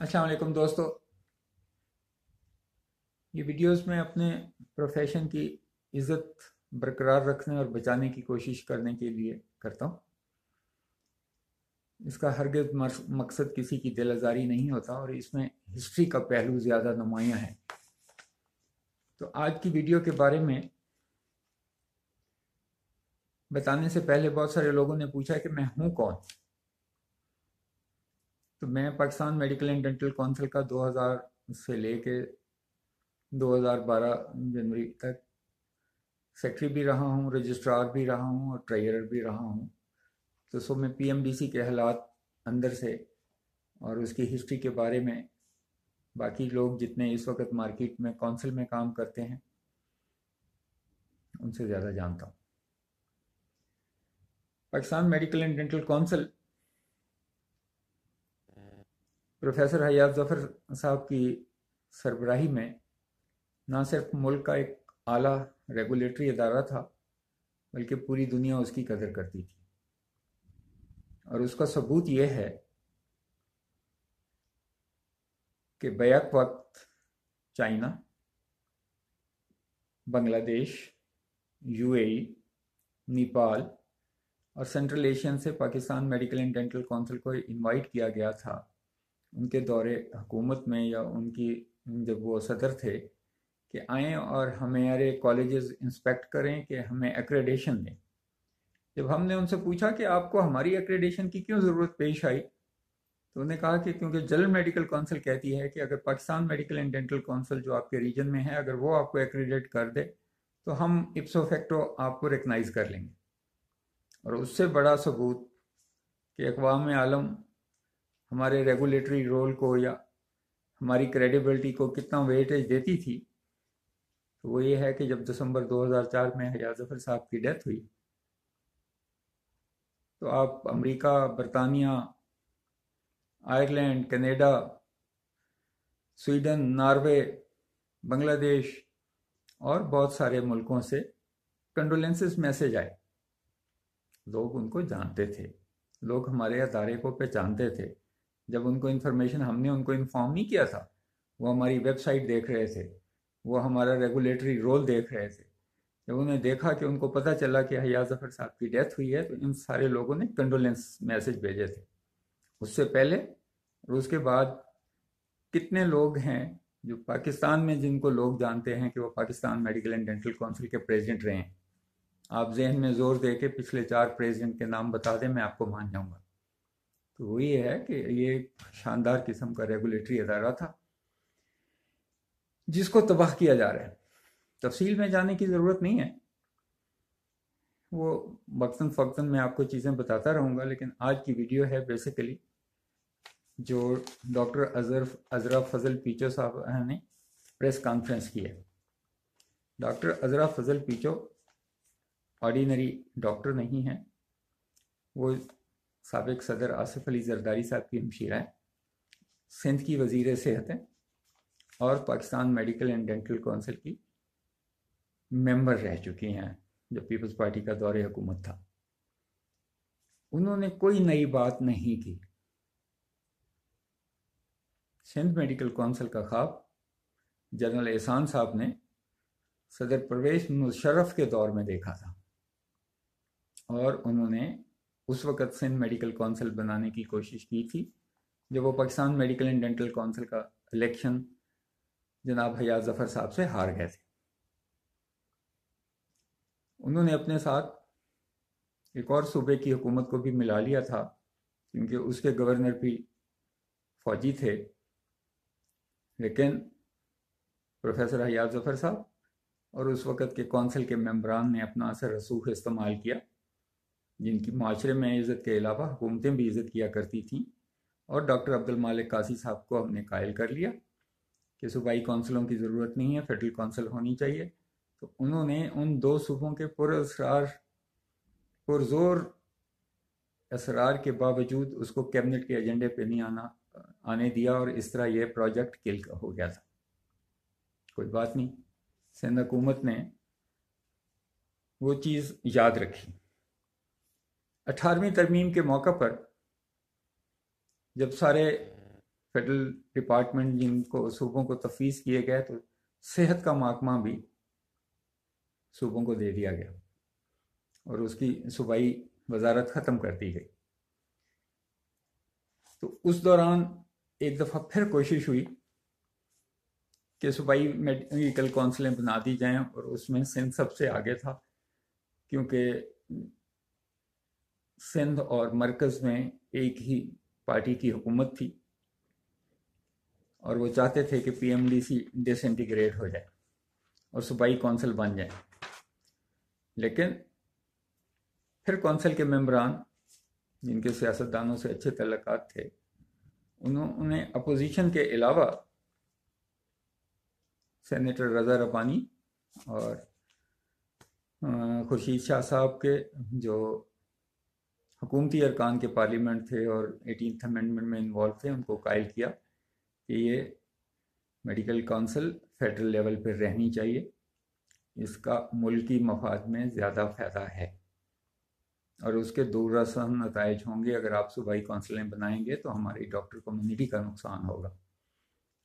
अस्सलाम दोस्तों। ये वीडियोस में अपने प्रोफेशन की इज़्ज़त बरकरार रखने और बचाने की कोशिश करने के लिए करता हूँ। इसका हरगज मकसद किसी की दिल आज़ारी नहीं होता और इसमें हिस्ट्री का पहलू ज़्यादा नुमाया है। तो आज की वीडियो के बारे में बताने से पहले बहुत सारे लोगों ने पूछा कि मैं हूँ कौन? तो मैं Pakistan medical and dental council का 2000 से लेके 2012 जनवरी तक सेक्रेटरी भी रहा हूँ, रजिस्ट्रार भी रहा हूँ और ट्रेजरर भी रहा हूँ। तो सो मैं पीएमडीसी के हालात अंदर से और उसकी हिस्ट्री के बारे में बाकी लोग जितने इस वक्त मार्केट में काउंसिल में काम करते हैं, उनसे ज़्यादा जानता हूँ। Pakistan medical and dental council professor Hayat Zafar साहब की सरबराही में ना सिर्फ़ मुल्क का एक आला रेगुलेटरी अदारा था, बल्कि पूरी दुनिया उसकी कदर करती थी। और उसका सबूत यह है कि बैक वक्त चाइना, बांग्लादेश, यूएई, नेपाल और सेंट्रल एशियन से Pakistan medical and dental council को इनवाइट किया गया था। उनके दौरे हुकूमत में या उनकी, जब वो सदर थे, कि आएँ और हमारे कॉलेजेस इंस्पेक्ट करें कि हमें एक्रेडेशन दें। जब हमने उनसे पूछा कि आपको हमारी एक्रेडेशन की क्यों ज़रूरत पेश आई तो उन्होंने कहा कि क्योंकि जनरल मेडिकल काउंसिल कहती है कि अगर Pakistan medical and dental council जो आपके रीजन में है, अगर वो आपको एक्रेडिट कर दे तो हम इप्सो फैक्टो आपको रिकनाइज कर लेंगे। और उससे बड़ा सबूत कि अकवाम आलम हमारे रेगुलेटरी रोल को या हमारी क्रेडिबिलिटी को कितना वेटेज देती थी तो वो ये है कि जब दिसंबर 2004 में हया ज़फ़र साहब की डेथ हुई तो आप अमेरिका, बरतानिया, Ireland, Canada, Sweden, Norway, Bangladesh और बहुत सारे मुल्कों से कंडोलेंसेस मैसेज आए। लोग उनको जानते थे, लोग हमारे अदारे को पहचानते थे। जब उनको इन्फॉर्मेशन हमने उनको इन्फॉर्म नहीं किया था, वो हमारी वेबसाइट देख रहे थे, वो हमारा रेगुलेटरी रोल देख रहे थे। जब उन्हें देखा कि उनको पता चला कि हया ज़फ़र साहब की डेथ हुई है तो इन सारे लोगों ने कंडोलेंस मैसेज भेजे थे। उससे पहले और उसके बाद कितने लोग हैं जो पाकिस्तान में जिनको लोग जानते हैं कि वो Pakistan medical and dental council के प्रेसिडेंट रहे हैं। आप जहन में ज़ोर दे के पिछले चार प्रेसिडेंट के नाम बता दें, मैं आपको मान जाऊँगा। तो वो ये है कि ये शानदार किस्म का रेगुलेटरी अदारा था, जिसको तबाह किया जा रहा है। तफसील में जाने की ज़रूरत नहीं है। वो वक्ता फ़क्ता मैं आपको चीज़ें बताता रहूँगा, लेकिन आज की वीडियो है बेसिकली जो डॉक्टर अजर, अजरा फजल पीचो साहब ने प्रेस कॉन्फ्रेंस की है। Doctor Azra Fazal Pechuho ordinary doctor नहीं है। वो सबक सदर आसिफ अली जरदारी साहब की हमशीरा है। सिंध की वज़ीर सेहत है और Pakistan medical and dental council की मेंबर रह चुकी हैं जब पीपल्स पार्टी का दौरे हुकूमत था। उन्होंने कोई नई बात नहीं की। सिंध मेडिकल काउंसिल का ख्वाब जनरल एहसान साहब ने सदर परवेज मुशरफ के दौर में देखा था और उन्होंने उस वक़्त सिंध मेडिकल काउंसिल बनाने की कोशिश की थी, जब वो Pakistan medical and dental council का इलेक्शन जनाब हयात ज़फ़र साहब से हार गए थे। उन्होंने अपने साथ एक और सूबे की हुकूमत को भी मिला लिया था, क्योंकि उसके गवर्नर भी फौजी थे। लेकिन प्रोफेसर हयात ज़फ़र साहब और उस वक़्त के कौंसिल के मेम्बरान ने अपना असर रसूख इस्तेमाल किया। जिनकी माशरे में इज़्ज़त के अलावा हुकूमतें भी इज़्ज़त किया करती थीं और डॉक्टर अब्दुल मालिक कासी साहब को हमने कायल कर लिया कि सूबाई कौंसलों की ज़रूरत नहीं है, फेडरल कौंसिल होनी चाहिए। तो उन्होंने उन दो सूबों के पुरसरार पुरजोर असरार के बावजूद उसको कैबिनेट के एजेंडे पे नहीं आना, आने दिया और इस तरह यह प्रोजेक्ट किल हो गया था। कोई बात नहीं, सिंध हुकूमत ने वो चीज़ याद रखी। अठारहवीं तरमीम के मौका पर जब सारे फेडरल डिपार्टमेंट जिनको, सूबों को तफवीज़ किए गए तो सेहत का महकमा भी सूबों को दे दिया गया और उसकी सूबाई वजारत ख़त्म कर दी गई। तो उस दौरान एक दफ़ा फिर कोशिश हुई कि सूबाई मेडिकल काउंसिलें बना दी जाएँ और उसमें सिंध सबसे आगे था, क्योंकि सिंध और मरकज़ में एक ही पार्टी की हुकूमत थी और वो चाहते थे कि पीएमडीसी डिसइंटीग्रेट हो जाए और सूबाई कौंसिल बन जाए। लेकिन फिर कौंसिल के मेम्बरान जिनके सियासतदानों से अच्छे तल्लक थे उन्होंने अपोजिशन के अलावा सेनेटर रज़ा रबानी और खुर्शीद शाह साहब के जो हुकूमती अरकान के पार्लियामेंट थे और एटीन अमेंडमेंट में इन्वॉल्व थे, उनको कायल किया कि ये मेडिकल काउंसिल फेडरल लेवल पर रहनी चाहिए। इसका मुल्की मफाद में ज़्यादा फ़ायदा है। और उसके दूरसन नतज होंगे। अगर आप सूबाई काउंसिलें बनाएँगे तो हमारी डॉक्टर कम्युनिटी का नुकसान होगा।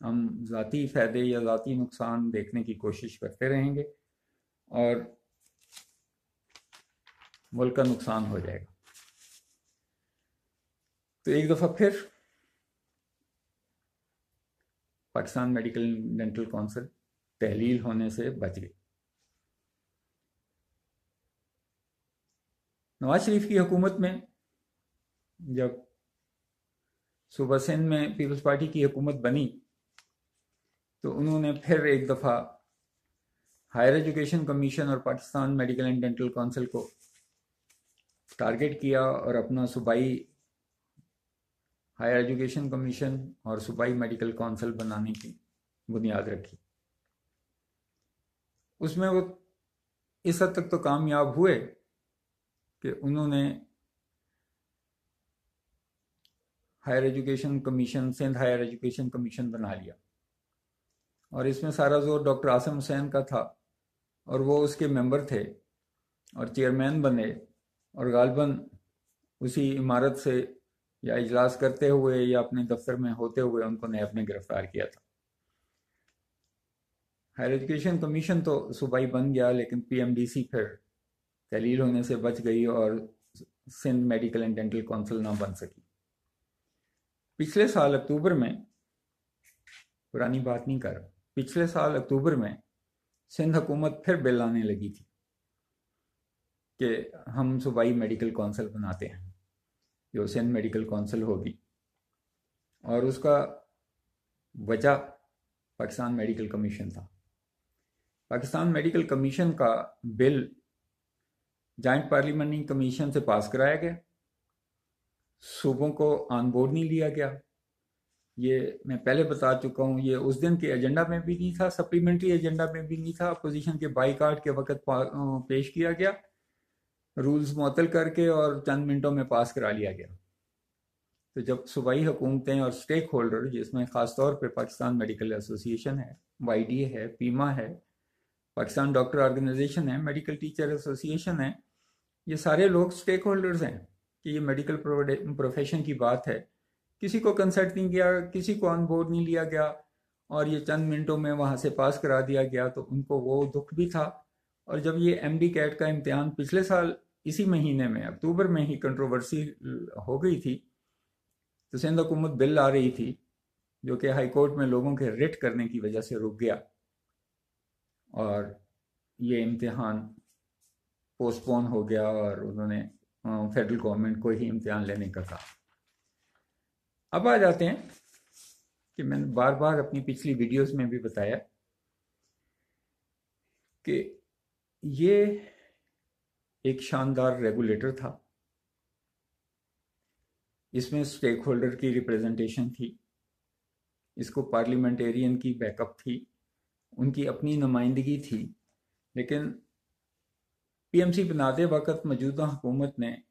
हम ज़ाती फ़ायदे या ज़ाती नुकसान देखने की कोशिश करते रहेंगे और मुल्क का नुकसान हो जाएगा। तो एक दफ़ा फिर पाकिस्तान मेडिकल डेंटल काउंसिल तहलील होने से बच गई। नवाज़ शरीफ की हुकूमत में जब सूबा सिंध में पीपल्स पार्टी की हुकूमत बनी तो उन्होंने फिर एक दफ़ा हायर एजुकेशन कमीशन और Pakistan medical and dental council को टारगेट किया और अपना सूबाई हायर एजुकेशन कमीशन और सूबाई मेडिकल काउंसिल बनाने की बुनियाद रखी। उसमें वो इस हद तक तो कामयाब हुए कि उन्होंने higher education commission, Sindh higher education commission बना लिया। और इसमें सारा ज़ोर डॉक्टर आसम हुसैन का था और वो उसके मेंबर थे और चेयरमैन बने और गालबन उसी इमारत से या इजलास करते हुए या अपने दफ्तर में होते हुए उनको नैब ने गिरफ़्तार किया था। हायर एजुकेशन कमीशन तो सूबाई बन गया, लेकिन पीएमडीसी फिर तहलील होने से बच गई और Sindh medical and dental council ना बन सकी। पिछले साल अक्टूबर में, पुरानी बात नहीं कर, पिछले साल अक्टूबर में सिंध हुकूमत फिर बिल आने लगी थी कि हम सूबाई मेडिकल काउंसिल बनाते हैं। सिंध मेडिकल काउंसिल होगी और उसका वजह पाकिस्तान मेडिकल कमीशन था। पाकिस्तान मेडिकल कमीशन का बिल जॉइंट पार्लियामेंट्री कमीशन से पास कराया गया। सूबों को ऑन बोर्ड नहीं लिया गया। ये मैं पहले बता चुका हूँ, ये उस दिन के एजेंडा में भी नहीं था सप्लीमेंट्री एजेंडा में भी नहीं था। अपोजिशन के बाई कार्ड के वक्त पेश किया गया। रूल्स मुतल करके और चंद मिनटों में पास करा लिया गया। तो जब सूबाई हुकूमतें और स्टेक होल्डर, जिसमें ख़ासतौर पर पाकिस्तान मेडिकल एसोसिएशन है, वाईडी है, पीमा है, पाकिस्तान डॉक्टर ऑर्गेनाइजेशन है, मेडिकल टीचर एसोसिएशन है, ये सारे लोग स्टेक होल्डर्स हैं कि ये मेडिकल प्रोफेशन की बात है। किसी को कंसल्ट नहीं किया, किसी को ऑन बोर्ड नहीं लिया गया और ये चंद मिनटों में वहाँ से पास करा दिया गया तो उनको वो दुख भी था। और जब ये एम डी कैट का इम्तहान पिछले साल इसी महीने में, अक्टूबर में ही कंट्रोवर्सी हो गई थी तो सिंध हुकूमत बिल आ रही थी, जो कि हाई कोर्ट में लोगों के रिट करने की वजह से रुक गया। और ये इम्तहान पोस्टपोन हो गया और उन्होंने फेडरल गवर्नमेंट को ही इम्तहान लेने का कहा। अब आ जाते हैं कि मैंने बार बार अपनी पिछली वीडियोस में भी बताया कि ये एक शानदार रेगुलेटर था। इसमें स्टेक होल्डर की रिप्रेजेंटेशन थी। इसको पार्लियामेंटेरियन की बैकअप थी। उनकी अपनी नुमाइंदगी थी। लेकिन पीएमसी बनाते वक्त मौजूदा हुकूमत ने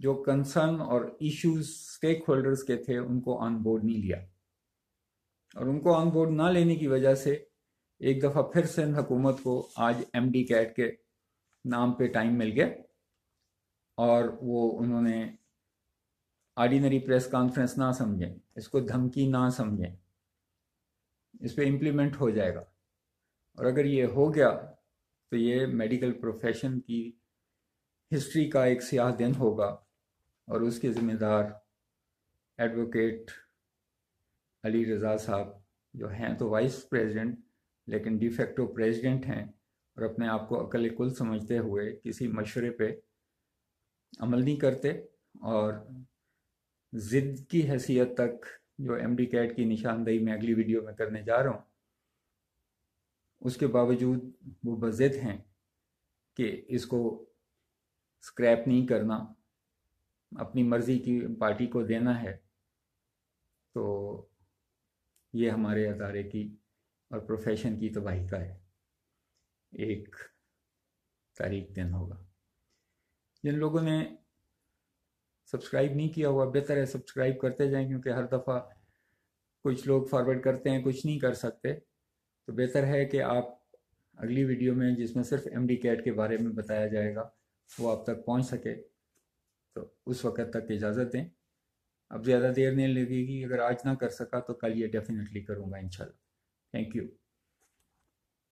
जो कंसर्न और इश्यूज़ स्टेक होल्डर्स के थे, उनको ऑन बोर्ड नहीं लिया। और उनको ऑन बोर्ड ना लेने की वजह से एक दफ़ा फिर सिंध हुकूमत को आज एम डी कैट के नाम पे टाइम मिल गया और वो उन्होंने ऑर्डिनरी प्रेस कॉन्फ्रेंस ना समझें, इसको धमकी ना समझें, इस पर इम्प्लीमेंट हो जाएगा। और अगर ये हो गया तो ये मेडिकल प्रोफेशन की हिस्ट्री का एक स्याह दिन होगा और उसके ज़िम्मेदार एडवोकेट अली रज़ा साहब जो हैं तो वाइस प्रेसिडेंट लेकिन डिफेक्टो प्रेसिडेंट हैं और अपने आप को अकल कुल समझते हुए किसी मशरे पे अमल नहीं करते और ज़िद की हैसियत तक जो एम डी कैट की निशानदेही मैं अगली वीडियो में करने जा रहा हूँ, उसके बावजूद वो बजिद हैं कि इसको स्क्रैप नहीं करना, अपनी मर्ज़ी की पार्टी को देना है तो ये हमारे अदारे की और प्रोफेशन की तबाही का है। एक तारीख दिन होगा। जिन लोगों ने सब्सक्राइब नहीं किया हुआ बेहतर है सब्सक्राइब करते जाएँ, क्योंकि हर दफ़ा कुछ लोग फॉरवर्ड करते हैं, कुछ नहीं कर सकते। तो बेहतर है कि आप अगली वीडियो में, जिसमें सिर्फ़ एम डी कैट के बारे में बताया जाएगा, वो आप तक पहुँच सके। तो उस वक़्त तक इजाज़त दें। अब ज़्यादा देर नहीं लगेगी। अगर आज ना कर सका तो कल ये डेफिनेटली करूँगा, इंशाल्लाह। Thank you